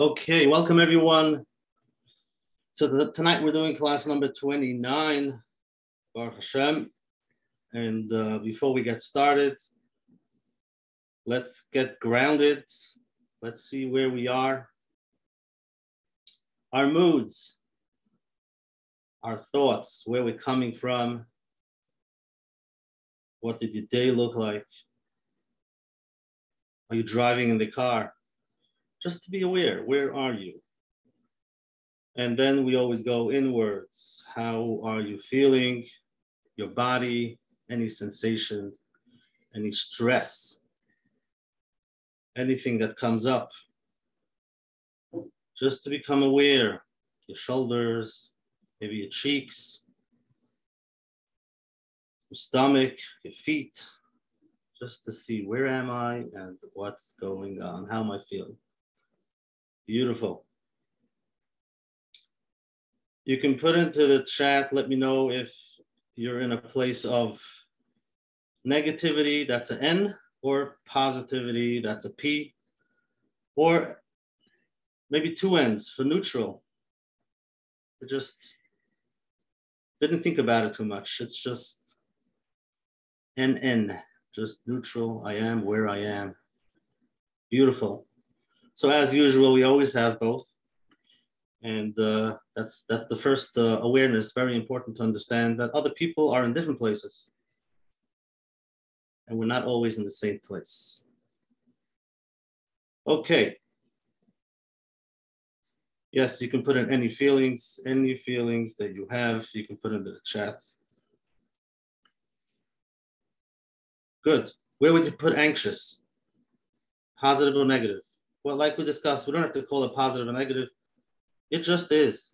Okay, welcome everyone. So the, tonight we're doing class number 29, Baruch Hashem. And uh, before we get started, let's get grounded. Let's see where we are. Our moods, our thoughts, where we're coming from. What did your day look like? Are you driving in the car? Just to be aware, where are you? And then we always go inwards. How are you feeling? Your body, any sensations, any stress, anything that comes up. Just to become aware, your shoulders, maybe your cheeks, your stomach, your feet, just to see where am I and what's going on, how am I feeling. Beautiful. You can put into the chat, let me know if you're in a place of negativity, that's an N, or positivity, that's a P, or maybe two N's for neutral. I just didn't think about it too much. It's just NN, just neutral. I am where I am. Beautiful. So as usual, we always have both. And uh, that's, that's the first uh, awareness, very important to understand that other people are in different places. And we're not always in the same place. Okay. Yes, you can put in any feelings, any feelings that you have, you can put into the chat. Good. Where would you put anxious? Positive or negative? Well, like we discussed, we don't have to call it positive or negative. It just is.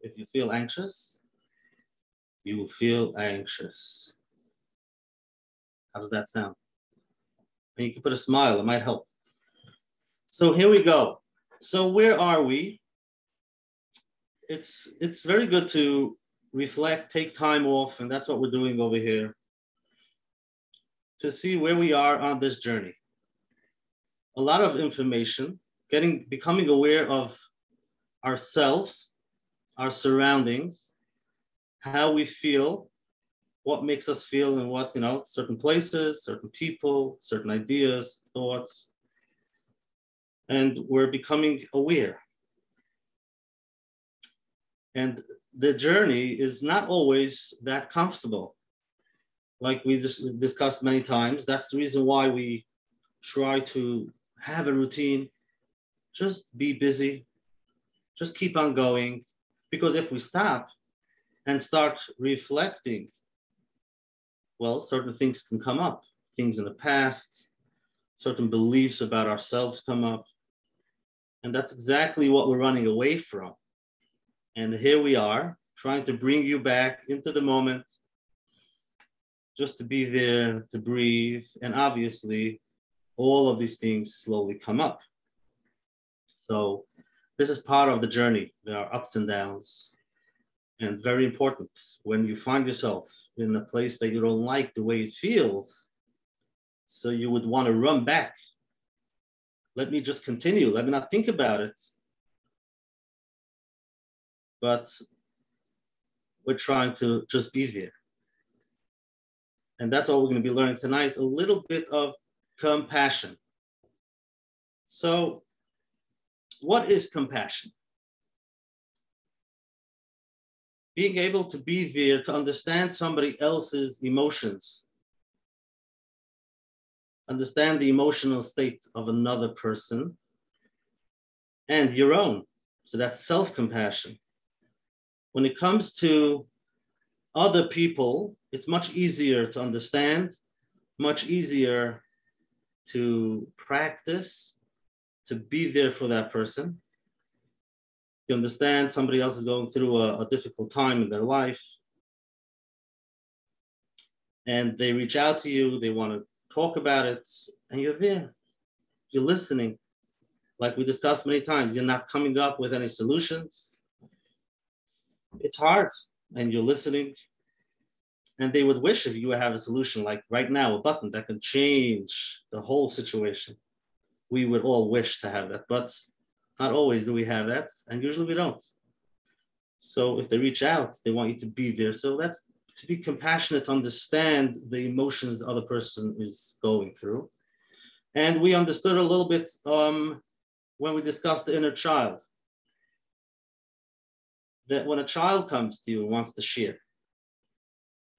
If you feel anxious, you will feel anxious. How does that sound? And you can put a smile, it might help. So here we go. So where are we? It's it's very good to reflect, take time off, and that's what we're doing over here to see where we are on this journey a lot of information, getting becoming aware of ourselves, our surroundings, how we feel, what makes us feel in what, you know, certain places, certain people, certain ideas, thoughts. And we're becoming aware. And the journey is not always that comfortable. Like we just discussed many times, that's the reason why we try to have a routine, just be busy, just keep on going. Because if we stop and start reflecting, well, certain things can come up, things in the past, certain beliefs about ourselves come up. And that's exactly what we're running away from. And here we are trying to bring you back into the moment, just to be there, to breathe, and obviously all of these things slowly come up. So this is part of the journey. There are ups and downs. And very important, when you find yourself in a place that you don't like the way it feels, so you would want to run back. Let me just continue. Let me not think about it. But we're trying to just be there. And that's all we're going to be learning tonight a little bit of compassion. So, what is compassion? Being able to be there to understand somebody else's emotions, understand the emotional state of another person and your own. So, that's self compassion. When it comes to other people, it's much easier to understand, much easier to practice, to be there for that person. You understand somebody else is going through a, a difficult time in their life, and they reach out to you, they want to talk about it, and you're there. You're listening. Like we discussed many times, you're not coming up with any solutions. It's hard, and you're listening, and they would wish if you have a solution like right now, a button that can change the whole situation. We would all wish to have that, but Not always do we have that, and usually we don't. So if they reach out, they want you to be there. So that's to be compassionate, to understand the emotions the other person is going through. And we understood a little bit um, when we discussed the inner child. That when a child comes to you and wants to share,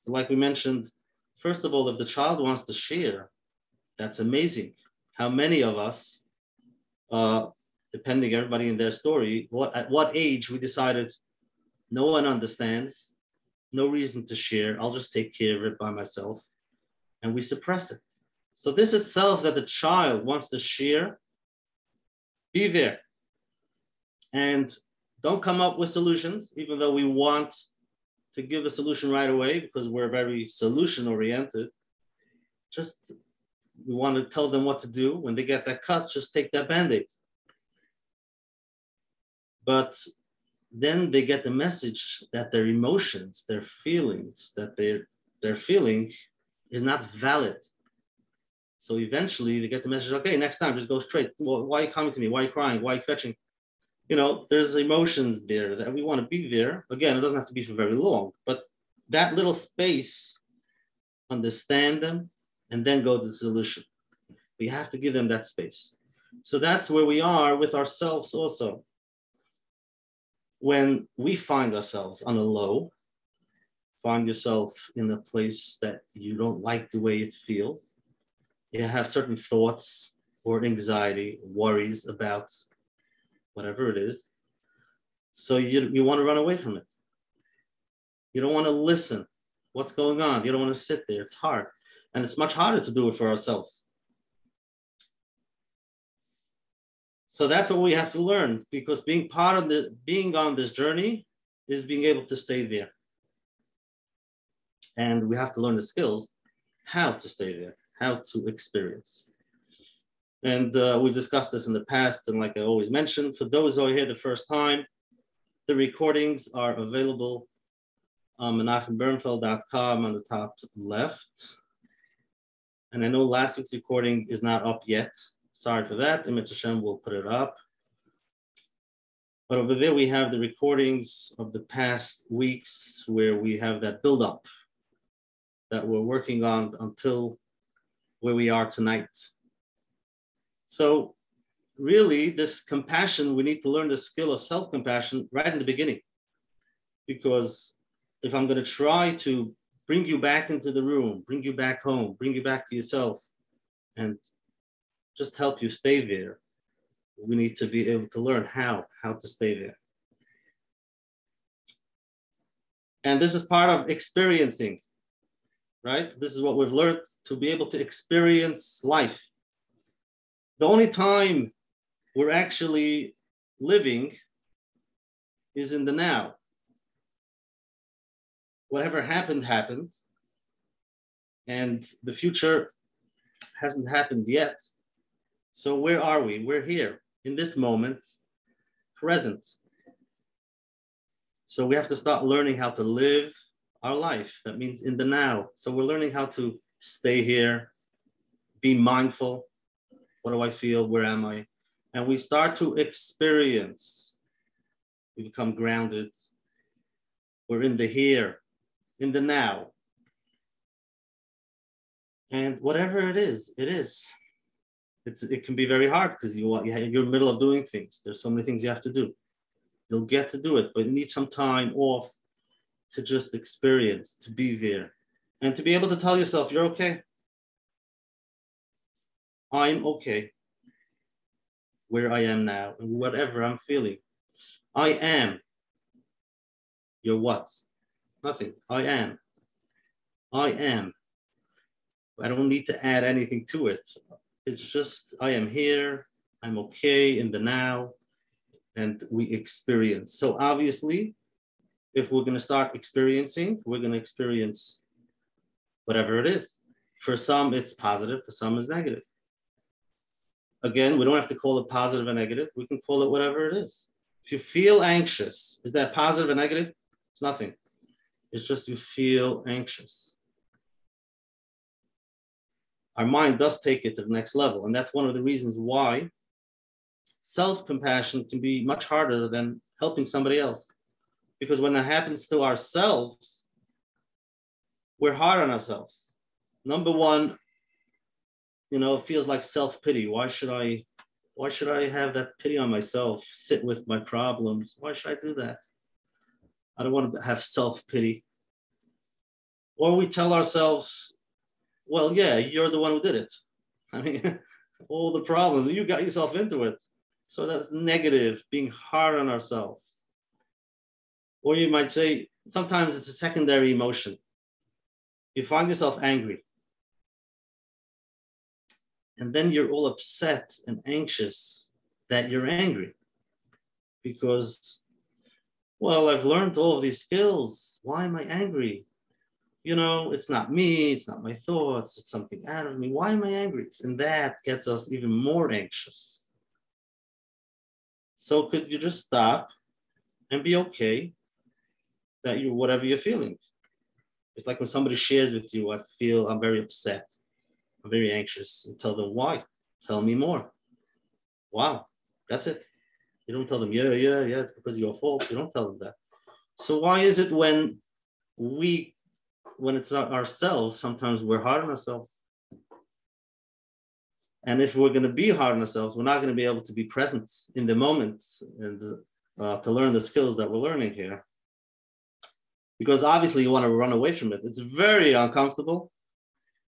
like we mentioned, first of all, if the child wants to share, that's amazing. How many of us, uh, depending everybody in their story, what at what age we decided no one understands, no reason to share. I'll just take care of it by myself. And we suppress it. So, this itself that the child wants to share, be there. And don't come up with solutions, even though we want to give a solution right away because we're very solution oriented. Just we want to tell them what to do. When they get that cut, just take that band aid. But then they get the message that their emotions, their feelings that they're they're feeling is not valid. So eventually they get the message, okay, next time just go straight. Well, why are you coming to me? Why are you crying? Why are you kvetching? You know, there's emotions there that we want to be there. Again, it doesn't have to be for very long, but that little space, understand them, and then go to the solution. We have to give them that space. So that's where we are with ourselves also when we find ourselves on a low, find yourself in a place that you don't like the way it feels, you have certain thoughts or anxiety, worries about whatever it is. So you, you want to run away from it. You don't want to listen. What's going on? You don't want to sit there. It's hard. And it's much harder to do it for ourselves. So that's what we have to learn because being part of the being on this journey is being able to stay there. And we have to learn the skills how to stay there, how to experience. And uh, we discussed this in the past. And like I always mentioned, for those who are here the first time, the recordings are available on menachembernfeld.com on the top left. And I know last week's recording is not up yet. Sorry for that. Im yirtzeh Hashem will put it up. But over there, we have the recordings of the past weeks where we have that build-up that we're working on until where we are tonight. So really, this compassion, we need to learn the skill of self-compassion right in the beginning. Because if I'm going to try to bring you back into the room, bring you back home, bring you back to yourself, and just help you stay there. We need to be able to learn how, how to stay there. And this is part of experiencing, right? This is what we've learned to be able to experience life. The only time we're actually living is in the now. Whatever happened, happened. And the future hasn't happened yet. So where are we? We're here in this moment, present. So we have to start learning how to live our life. That means in the now. So we're learning how to stay here, be mindful. What do I feel? Where am I? And we start to experience. We become grounded. We're in the here, in the now. And whatever it is, it is it's, it can be very hard because you you're in the middle of doing things. There's so many things you have to do. You'll get to do it, but you need some time off to just experience, to be there, and to be able to tell yourself, you're okay. I'm okay where I am now and whatever I'm feeling. I am. You're what? Nothing. I am. I am. I don't need to add anything to it it's just I am here, I'm okay in the now, and we experience. So obviously, if we're going to start experiencing, we're going to experience whatever it is. For some, it's positive, for some, it's negative. Again, we don't have to call it positive or negative. We can call it whatever it is. If you feel anxious, is that positive or negative? It's nothing. It's just you feel anxious our mind does take it to the next level. And that's one of the reasons why self compassion can be much harder than helping somebody else. Because when that happens to ourselves, we're hard on ourselves. Number one, you know, it feels like self pity. Why should I? Why should I have that pity on myself? Sit with my problems. Why should I do that? I don't want to have self pity. Or we tell ourselves, well, yeah, you're the one who did it. I mean, all the problems, you got yourself into it. So that's negative, being hard on ourselves. Or you might say, sometimes it's a secondary emotion. You find yourself angry. And then you're all upset and anxious that you're angry because, well, I've learned all of these skills. Why am I angry? you know, it's not me, it's not my thoughts, it's something out of me. Why am I angry? And that gets us even more anxious. So could you just stop and be okay that you whatever you're feeling? It's like when somebody shares with you, I feel I'm very upset, I'm very anxious, and tell them why. Tell me more. Wow, that's it. You don't tell them, yeah, yeah, yeah, it's because of your fault. You don't tell them that. So why is it when we when it's not ourselves, sometimes we're hard on ourselves. And if we're going to be hard on ourselves, we're not going to be able to be present in the moment and uh, to learn the skills that we're learning here. Because obviously, you want to run away from it. It's very uncomfortable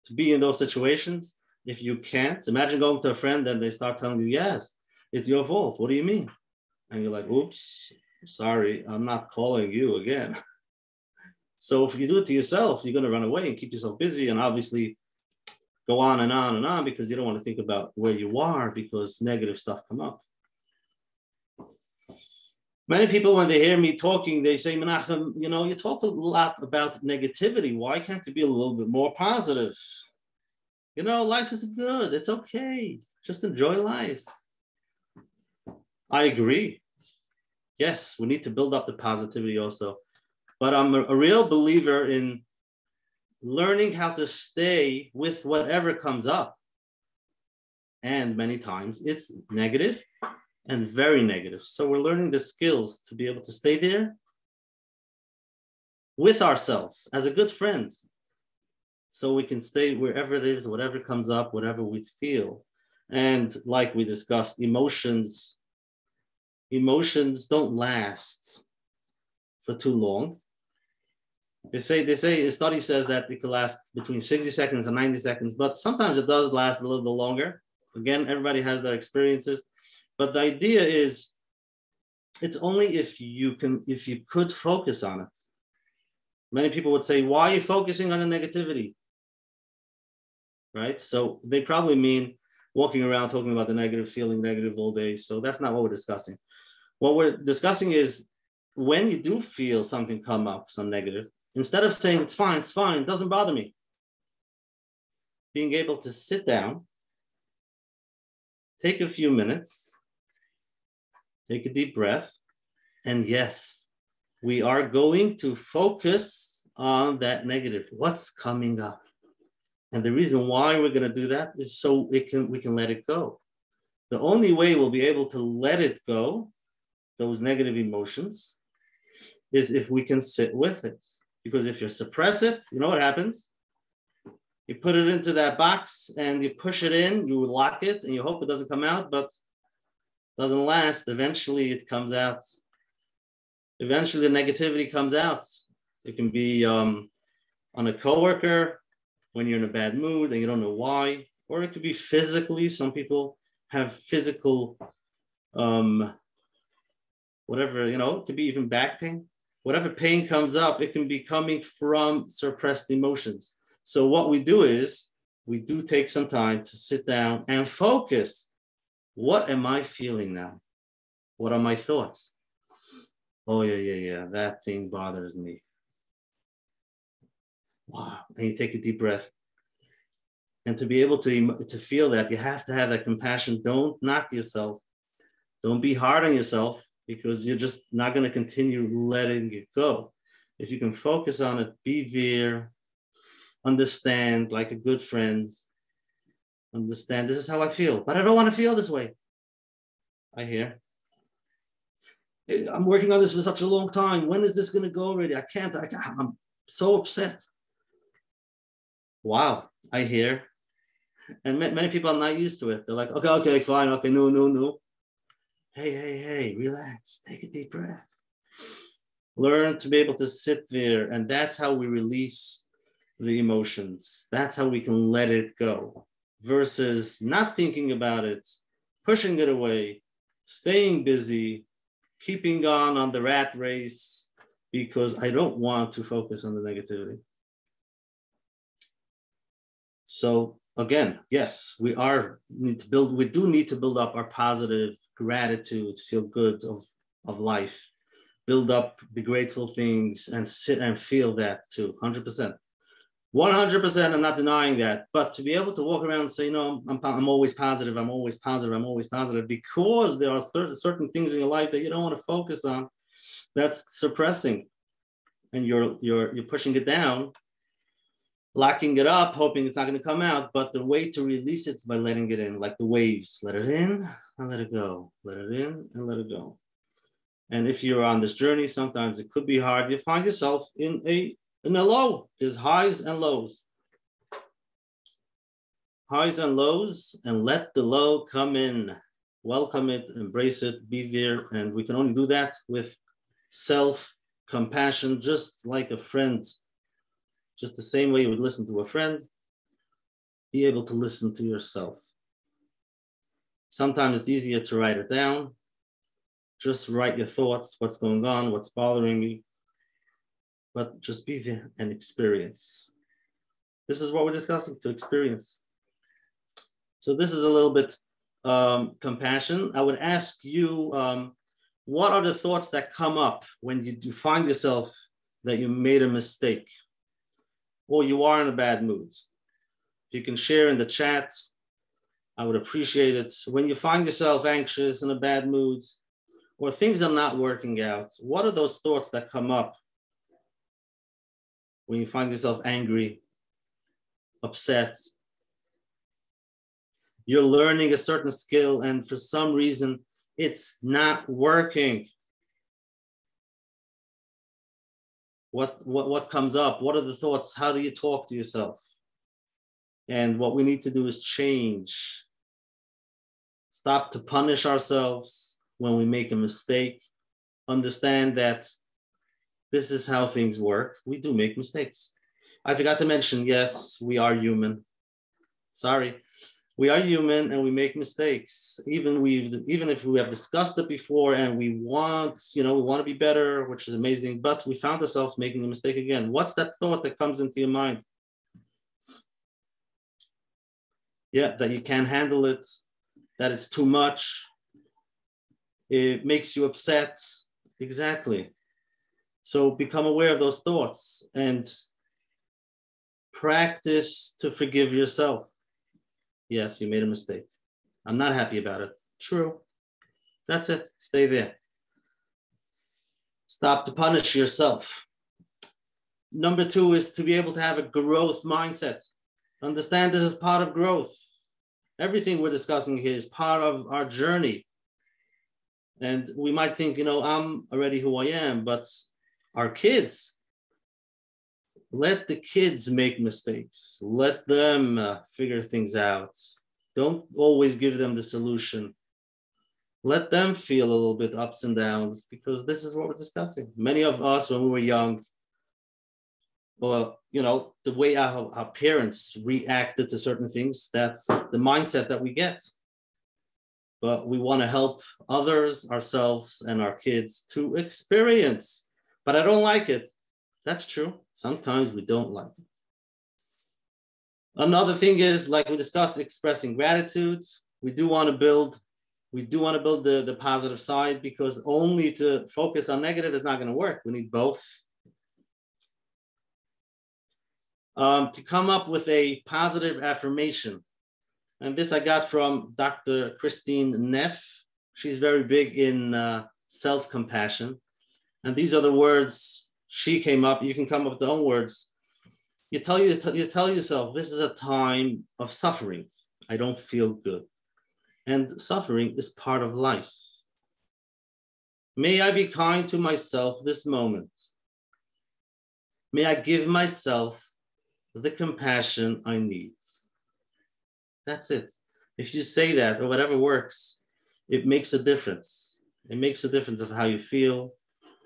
to be in those situations. If you can't, imagine going to a friend and they start telling you, Yes, it's your fault. What do you mean? And you're like, Oops, sorry, I'm not calling you again. So if you do it to yourself, you're going to run away and keep yourself busy and obviously go on and on and on because you don't want to think about where you are because negative stuff come up. Many people, when they hear me talking, they say, Menachem, you know, you talk a lot about negativity. Why can't you be a little bit more positive? You know, life is good. It's okay. Just enjoy life. I agree. Yes, we need to build up the positivity also. But I'm a, a real believer in learning how to stay with whatever comes up. And many times it's negative and very negative. So we're learning the skills to be able to stay there with ourselves as a good friend. So we can stay wherever it is, whatever comes up, whatever we feel. And like we discussed, emotions, emotions don't last for too long. They say they say a study says that it could last between 60 seconds and 90 seconds, but sometimes it does last a little bit longer. Again, everybody has their experiences, but the idea is it's only if you can if you could focus on it. Many people would say, why are you focusing on the negativity? Right? So they probably mean walking around talking about the negative, feeling negative all day. So that's not what we're discussing. What we're discussing is when you do feel something come up, some negative, Instead of saying, it's fine, it's fine, it doesn't bother me, being able to sit down, take a few minutes, take a deep breath, and yes, we are going to focus on that negative, what's coming up. And the reason why we're going to do that is so it can we can let it go. The only way we'll be able to let it go, those negative emotions, is if we can sit with it. Because if you suppress it, you know what happens? You put it into that box and you push it in, you lock it, and you hope it doesn't come out, but doesn't last. Eventually, it comes out. Eventually, the negativity comes out. It can be um, on a coworker when you're in a bad mood and you don't know why, or it could be physically. Some people have physical, um, whatever you know. It could be even back pain whatever pain comes up, it can be coming from suppressed emotions. So what we do is we do take some time to sit down and focus. What am I feeling now? What are my thoughts? Oh, yeah, yeah, yeah, that thing bothers me. Wow. And you take a deep breath. And to be able to, to feel that, you have to have that compassion. Don't knock yourself. Don't be hard on yourself because you're just not going to continue letting it go. If you can focus on it, be there, understand like a good friend, understand this is how I feel, but I don't want to feel this way. I hear. I'm working on this for such a long time. When is this going to go already? I can't. I can't. I'm so upset. Wow, I hear. And many people are not used to it. They're like, okay, okay, fine, okay, no, no, no. Hey, hey, hey, relax, take a deep breath. Learn to be able to sit there, and that's how we release the emotions. That's how we can let it go versus not thinking about it, pushing it away, staying busy, keeping on on the rat race because I don't want to focus on the negativity. So again, yes, we are need to build, we do need to build up our positive gratitude, feel good of, of life, build up the grateful things and sit and feel that too, 100%. 100%, I'm not denying that. But to be able to walk around and say, no, I'm, I'm always positive, I'm always positive, I'm always positive, because there are certain things in your life that you don't want to focus on, that's suppressing. And you're, you're, you're pushing it down, locking it up, hoping it's not going to come out. But the way to release it is by letting it in, like the waves. Let it in and let it go. Let it in and let it go. And if you're on this journey, sometimes it could be hard. You find yourself in a in a low. There's highs and lows. Highs and lows, and let the low come in. Welcome it, embrace it, be there. And we can only do that with self compassion, just like a friend. Just the same way you would listen to a friend, be able to listen to yourself. Sometimes it's easier to write it down. Just write your thoughts, what's going on, what's bothering me, but just be there and experience. This is what we're discussing to experience. So this is a little bit um, compassion. I would ask you, um, what are the thoughts that come up when you, find yourself that you made a mistake or you are in a bad mood? If you can share in the chat, I would appreciate it. When you find yourself anxious in a bad mood or things are not working out, what are those thoughts that come up when you find yourself angry, upset, you're learning a certain skill and for some reason it's not working. What, what, what comes up? What are the thoughts? How do you talk to yourself? And what we need to do is change. Stop to punish ourselves when we make a mistake. Understand that this is how things work. We do make mistakes. I forgot to mention, yes, we are human. Sorry. We are human and we make mistakes. Even we've even if we have discussed it before and we want, you know, we want to be better, which is amazing, but we found ourselves making a mistake again. What's that thought that comes into your mind? Yeah, that you can't handle it, that it's too much, it makes you upset. Exactly. So become aware of those thoughts and practice to forgive yourself. Yes, you made a mistake. I'm not happy about it. True. That's it. Stay there. Stop to punish yourself. Number two is to be able to have a growth mindset. Understand this is part of growth. Everything we're discussing here is part of our journey. And we might think, you know, I'm already who I am, but our kids. Let the kids make mistakes. Let them uh, figure things out. Don't always give them the solution. Let them feel a little bit ups and downs because this is what we're discussing. Many of us when we were young well you know the way our, our parents reacted to certain things that's the mindset that we get. But we want to help others ourselves and our kids to experience but I don't like it. That's true. Sometimes we don't like it. Another thing is, like we discussed, expressing gratitude. We do want to build, we do want to build the, the positive side because only to focus on negative is not going to work. We need both. Um, to come up with a positive affirmation. And this I got from Dr. Kristin Neff. She's very big in uh, self-compassion. And these are the words she came up. You can come up with your own words. You tell you, you tell yourself, this is a time of suffering. I don't feel good. and suffering is part of life. May I be kind to myself this moment. May I give myself the compassion I need. That's it. If you say that or whatever works, it makes a difference. It makes a difference of how you feel.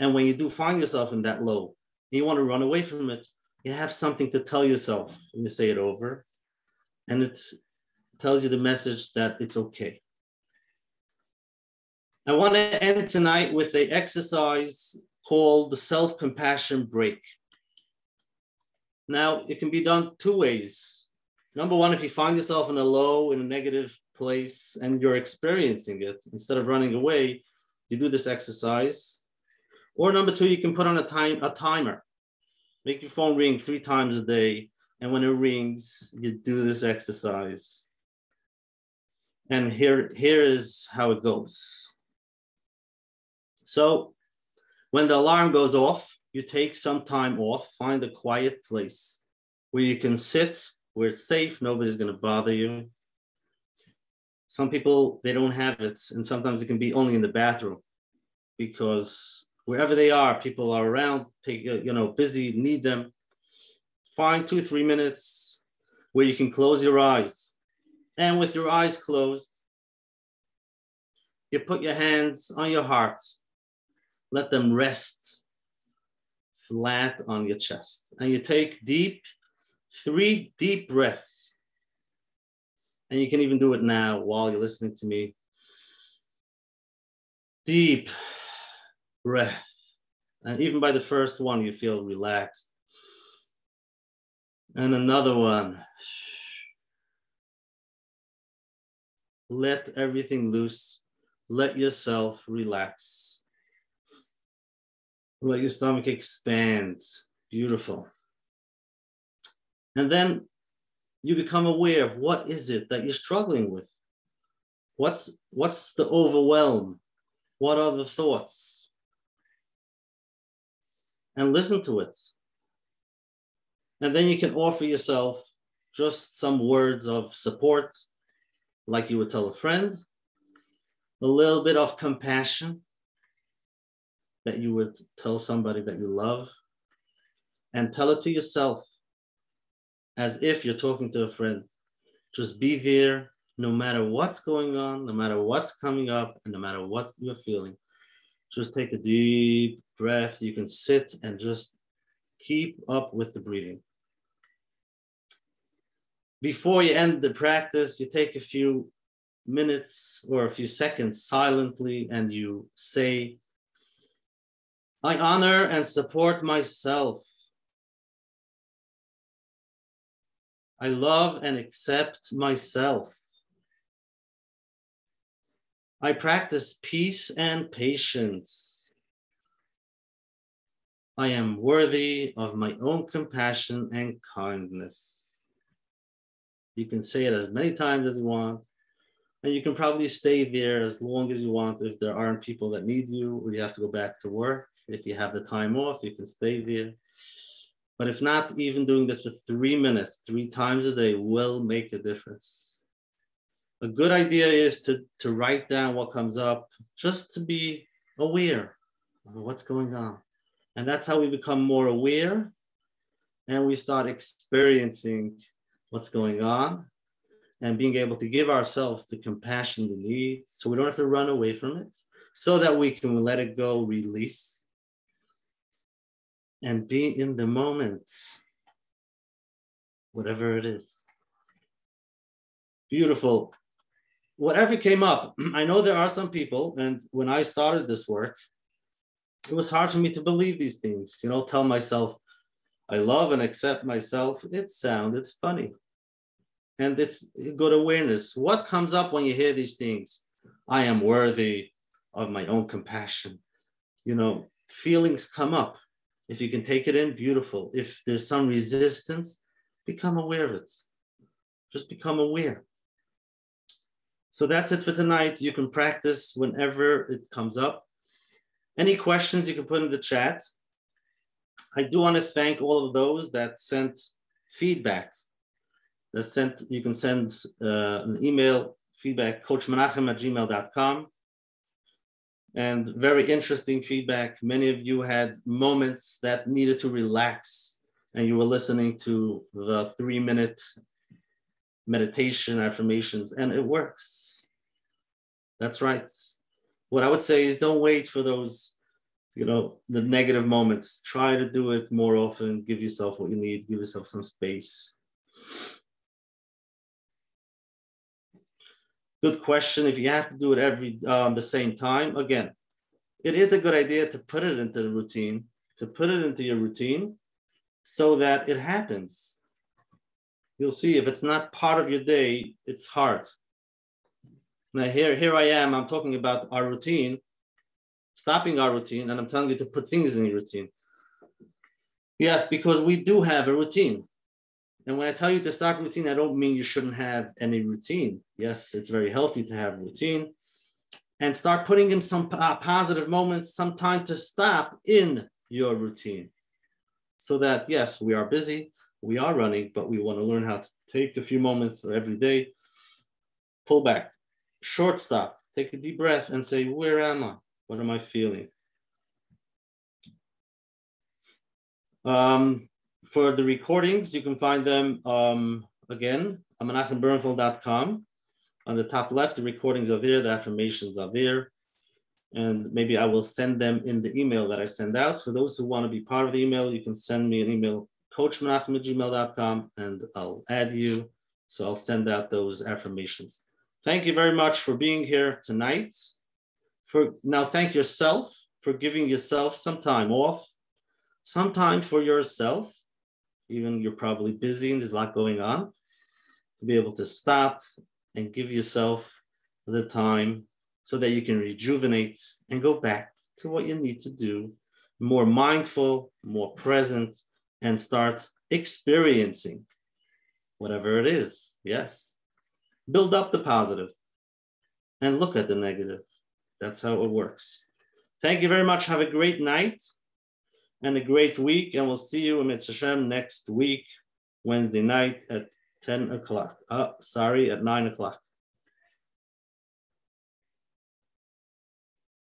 And when you do find yourself in that low, you want to run away from it, you have something to tell yourself. And you say it over, and it tells you the message that it's okay. I want to end tonight with a exercise called the self-compassion break. Now, it can be done two ways. Number one, if you find yourself in a low, in a negative place, and you're experiencing it, instead of running away, you do this exercise. Or number two, you can put on a time a timer. Make your phone ring three times a day, and when it rings, you do this exercise. And here, here is how it goes. So when the alarm goes off, you take some time off, find a quiet place where you can sit, where it's safe, nobody's going to bother you. Some people, they don't have it, and sometimes it can be only in the bathroom because wherever they are, people are around, take, uh, you know, busy, need them. Find two, three minutes where you can close your eyes. And with your eyes closed, you put your hands on your heart let them rest flat on your chest. And you take deep, three deep breaths. And you can even do it now while you're listening to me. Deep breath. And even by the first one, you feel relaxed. And another one. Let everything loose. Let yourself relax. Let your stomach expand. Beautiful. And then you become aware of what is it that you're struggling with? What's, what's the overwhelm? What are the thoughts? And listen to it. And then you can offer yourself just some words of support, like you would tell a friend, a little bit of compassion, that you would tell somebody that you love and tell it to yourself as if you're talking to a friend. Just be there no matter what's going on, no matter what's coming up, and no matter what you're feeling. Just take a deep breath. You can sit and just keep up with the breathing. Before you end the practice, you take a few minutes or a few seconds silently and you say I honor and support myself. I love and accept myself. I practice peace and patience. I am worthy of my own compassion and kindness. You can say it as many times as you want. And you can probably stay there as long as you want if there aren't people that need you or you have to go back to work. If you have the time off, you can stay there. But if not, even doing this for three minutes, three times a day will make a difference. A good idea is to, to write down what comes up, just to be aware of what's going on. And that's how we become more aware and we start experiencing what's going on and being able to give ourselves the compassion we need so we don't have to run away from it, so that we can let it go, release, and be in the moment, whatever it is. Beautiful. Whatever came up, I know there are some people, and when I started this work, it was hard for me to believe these things, you know, tell myself, I love and accept myself. It's sound, it's funny and it's good awareness. What comes up when you hear these things? I am worthy of my own compassion. You know, feelings come up. If you can take it in, beautiful. If there's some resistance, become aware of it. Just become aware. So that's it for tonight. You can practice whenever it comes up. Any questions you can put in the chat. I do want to thank all of those that sent feedback that sent you can send uh, an email feedback, coachmenachem at gmail.com. And very interesting feedback. Many of you had moments that needed to relax, and you were listening to the three minute meditation affirmations, and it works. That's right. What I would say is don't wait for those, you know, the negative moments. Try to do it more often. Give yourself what you need, give yourself some space. Good question. If you have to do it every um, the same time, again, it is a good idea to put it into the routine, to put it into your routine so that it happens. You'll see if it's not part of your day, it's hard. Now here, here I am, I'm talking about our routine, stopping our routine, and I'm telling you to put things in your routine. Yes, because we do have a routine. And when I tell you to start routine, I don't mean you shouldn't have any routine. Yes, it's very healthy to have routine. And start putting in some uh, positive moments, some time to stop in your routine. So that, yes, we are busy, we are running, but we want to learn how to take a few moments every day, pull back, short stop, take a deep breath and say, Where am I? What am I feeling? Um, for the recordings, you can find them um, again on menachembernfeld.com. On the top left, the recordings are there, the affirmations are there. And maybe I will send them in the email that I send out. For those who want to be part of the email, you can send me an email, coachmenachem at gmail.com, and I'll add you. So I'll send out those affirmations. Thank you very much for being here tonight. For now, thank yourself for giving yourself some time off, some time for yourself even you're probably busy and there's a lot going on, to be able to stop and give yourself the time so that you can rejuvenate and go back to what you need to do, more mindful, more present, and start experiencing whatever it is. Yes. Build up the positive and look at the negative. That's how it works. Thank you very much. Have a great night and a great week. And we'll see you in Hashem next week, Wednesday night at 10 o'clock. Oh, sorry, at 9 o'clock.